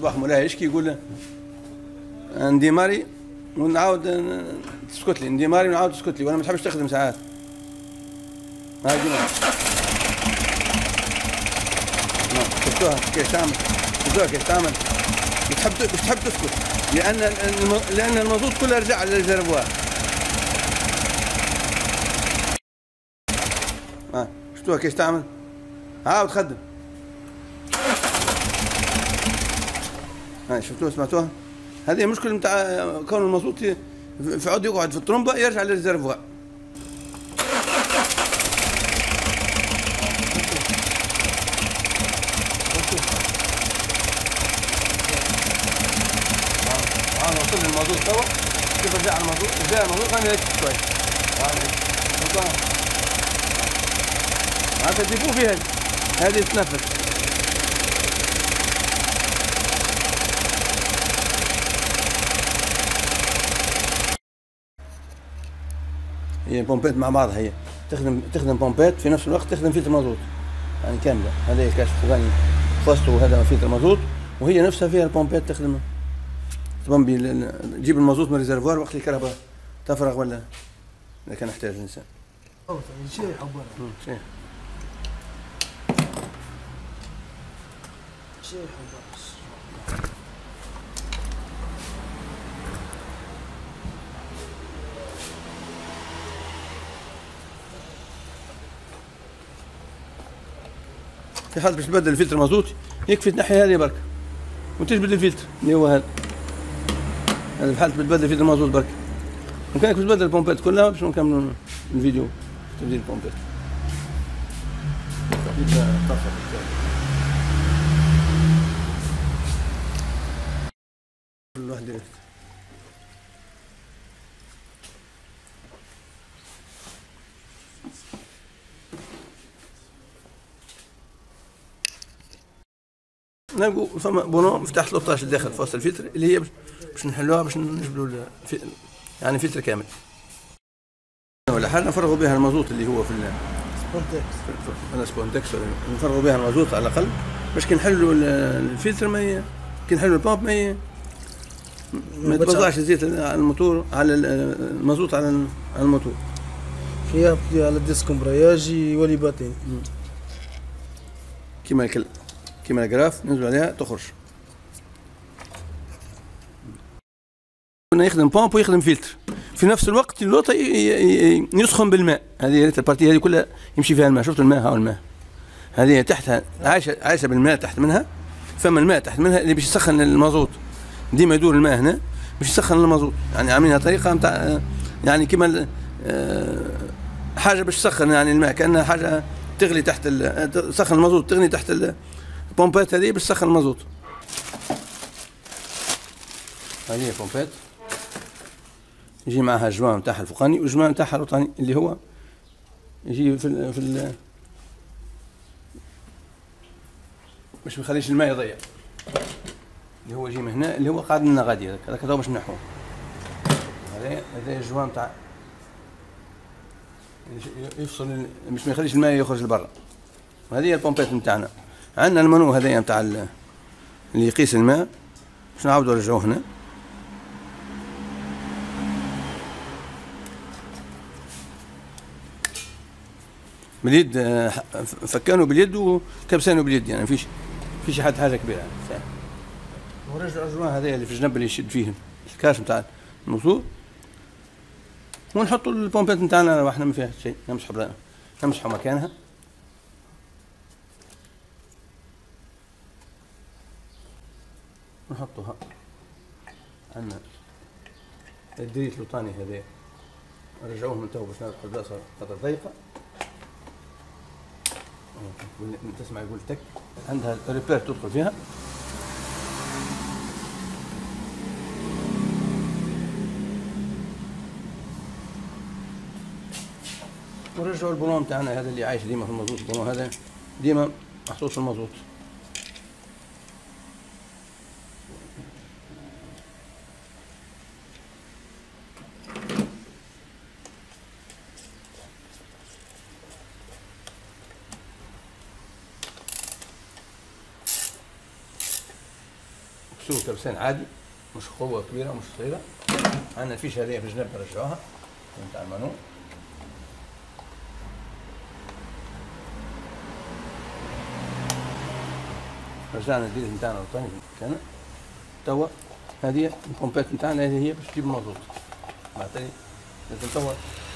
صباح مولاي يشكي يقول ماري ونعاود تسكت لي ندي ماري ونعاود تسكت لي وأنا ما تحبش تخدم ساعات. هاي ديما شفتوها؟ كيف تعمل؟ شفتوها كيف تعمل؟ بتحب بتحب تسكت لأن لأن المضوط كله رجع للريزرفوار ها شفتوها كيف تعمل؟ عاود خدم هاي شفتوها سمعتوها هذه مشكلة نتاع كون المضغوط في عود يقعد في الطرمبة يرجع للريزرفوار وصل الموضوع توا كيف رجع الموضوع رجع الموضوع خلينا نركز شوي هذا تجيبوه فيها هذه تتنفس هي بومبات مع بعضها هي. تخدم تخدم بومبات في نفس الوقت تخدم فلتر مازوت. يعني كاملة. هذا الكشف الثاني فاستو وهذا فلتر مازوت. وهي نفسها فيها البومبات تخدم تبمبي تجيب المازوت من الريزرفوار وقت الكهرباء تفرغ ولا؟ إذا كان يحتاج الإنسان. شيء حبنا شيء شيء حبنا في حال باش تبدل الفلتر مازوت يكفي تنحي هذه برك. وتجبد الفلتر. اللي هو هذا. هذا في حال بتبدل الفلتر مازوت برك. ممكنك تبدل البومبات كلها باش نكملوا الفيديو. تبديل البومبات. كل نلقوا فما بونو مفتاح 13 داخل في وسط الفلتر اللي هي باش نحلوها باش نجبدوا الف- يعني فلتر كامل. ولا حاجة نفرغوا بها المازوت اللي هو في سبونتكس. ولا سبونتكس نفرغوا بها المازوت على الأقل. باش كي نحلوا ال- الفلتر ما. كي نحلوا البامب ما. ما يتوزعش الزيت على الموتور على ال- المازوت على ال- على الموتور. فيها فيها على الديسك امبرياج يولي باطين. كيما الكل. كيما الجراف ننزل عليها تخرج. كنا يخدم بامب ويخدم فلتر. في نفس الوقت اللوطة يسخن بالماء. هذه البارتي هذه كلها يمشي فيها الماء. شفت الماء؟ ها الماء. هذه تحتها عايشة عايشة بالماء تحت منها. فما الماء تحت منها اللي باش يسخن المازوت. ديما يدور الماء هنا باش يسخن المازوت. يعني عاملينها طريقة نتاع يعني كيما آه، حاجة باش تسخن يعني الماء. كأنها حاجة تغلي تحت تسخن المازوت تغلي تحت البومبات هذه باش تسخن المازوت. هذه هي بومبات يجي معها الجوان نتاعها الفوقاني والجوان نتاعها الوطاني اللي هو يجي في ال في ال باش ما يخليش الماء يضيع. اللي هو يجي من هنا اللي هو قاعد لنا غادي هذاك. هذاك باش نحوه. هذا هذا الجوان نتاع يفصل باش ما يخليش الماء يخرج لبرا. وهذه هي البومبات نتاعنا. عندنا المنو هذايا نتاع ال- اللي يقيس الماء. باش نعاودوا نرجعوه هنا. باليد آه، فكانوا باليد وكبسانوا باليد يعني فيش فيش حد حاجة كبيرة. يعني. ورجعوا الجوان هذايا اللي في الجنب اللي يشد فيه الكاش نتاع الموتور. ونحطوا البومبات نتاعنا وإحنا ما فيها شيء نمسحوا بلا- نمسحوا مكانها. نحطها. عندنا الدريس الوطاني هذا. رجعوه من تو باش ناخذ قداسه قدر ضيقة. تسمع يقول تك. عندها repère تدخل فيها. ورجعوا ال boulon تاعنا هذا اللي عايش ديما في المازوت ال boulon هذا ديما محطوط في المازوت نغسلوه كبسان عادي مش قوة كبيرة مش صغيرة. عندنا الفيشة هذه في الجنب نرجعوها نتاع المانون رجعنا الديل نتاعنا الثاني في مكانه توا. هذه البومبات نتاعنا هذه هي باش تجيب مازوت. معناتها لازم توا.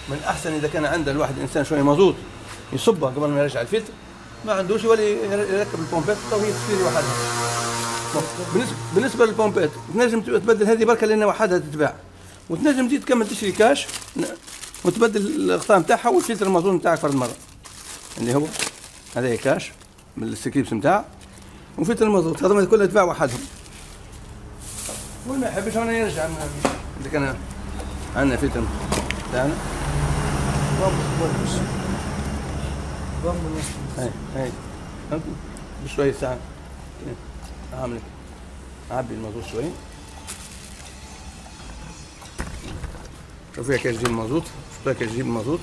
من الاحسن إذا كان عند الواحد إنسان شوية مازوت يصبها قبل ما يرجع الفلتر ما عندوش يولي يركب البومبات تو هي تشتري وحدها بالنسبة بالنسبة للبومبات تنجم تبدل هذه بركة لأن وحدها تتباع. وتنجم تزيد تكمل تشري كاش وتبدل الاغطاء نتاعها والفلتر المازوت نتاعك فرد مرة. اللي هو هذا كاش بالسكريبس نتاعه وفلتر المازوت هذوما كلها تباع وحدهم واللي ما يحبش أنا يرجع إذا كان عندنا فلتر تاعنا. هاي هاي. بشوية ساعة. عامل عبي المازوت شوي شوف فيها كيف تجيب المازوت شوف فيها كيف تجيب المازوت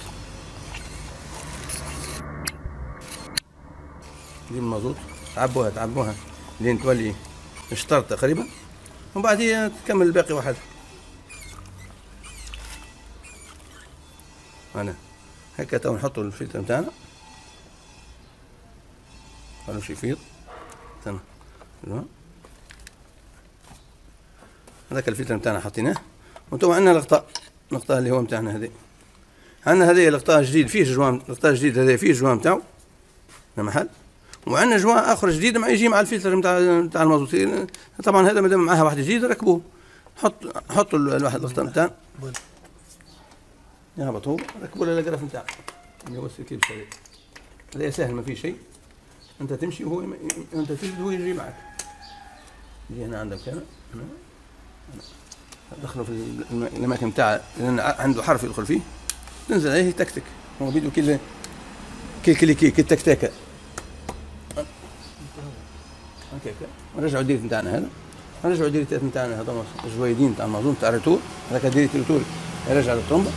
تجيب المازوت تعبوها تعبوها. لين تولي اشطر تقريبا. ومن بعد تكمل الباقي وحدها أنا هكا تو نحطوا الفلتر نتاعنا خلوش يفيض. استنى أيوة. هذاك الفلتر نتاعنا حطيناه. وتو عندنا الغطاء الغطاء اللي هو نتاعنا هذا عندنا هذا الغطاء جديد. فيه جوام الغطاء الجديد هذا فيه جوام نتاعو محل. وعندنا joint آخر جديد مع يجي مع الفلتر نتاع نتاع المازوت طبعا هذا مادام معها واحد جديد ركبوه. حط حطوا الواحد الغطاء نتاعنا يهبط ركبوا له القرف نتاعه اللي هو السكيب هذا هذا سهل ما فيه شيء. أنت تمشي وهو. أنت تجد وهو يجي معك. يجي هنا عندك هنا. هنا. دخله في الأماكن بتاع لأن عنده حرف يدخل فيه. تنزل عليه تكتك هو بيدو كل كل كليكي كل تكتكة. هكاك نرجعوا الديريت نتاعنا هذا نرجعوا الديريتات نتاعنا هذوما الجويدين نتاع المازون تاع الريتور. هذاك ديريت الريتور يرجع للطرمبه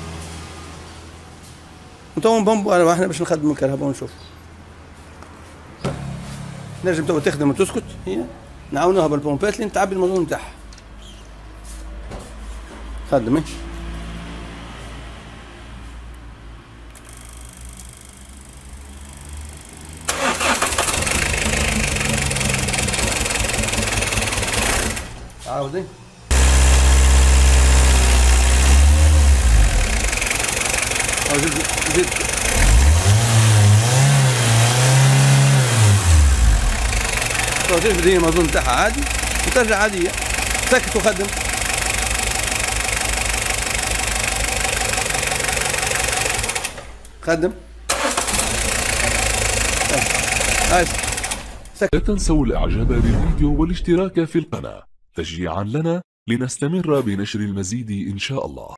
وتو نبومبو على إحنا باش نخدموا الكهرباء ونشوف نجم تو تخدم وتسكت هي. نعاونوها بالبومبات لين تعبي الموضوع نتاعها خدم إيش عاودي زيد زيد. تجبد هي الموضوع نتاعها عادي وترجع عادية. سكت وخدم. خدم. هاي. لا تنسوا الإعجاب بالفيديو والاشتراك في القناة. تشجيعا لنا لنستمر بنشر المزيد إن شاء الله.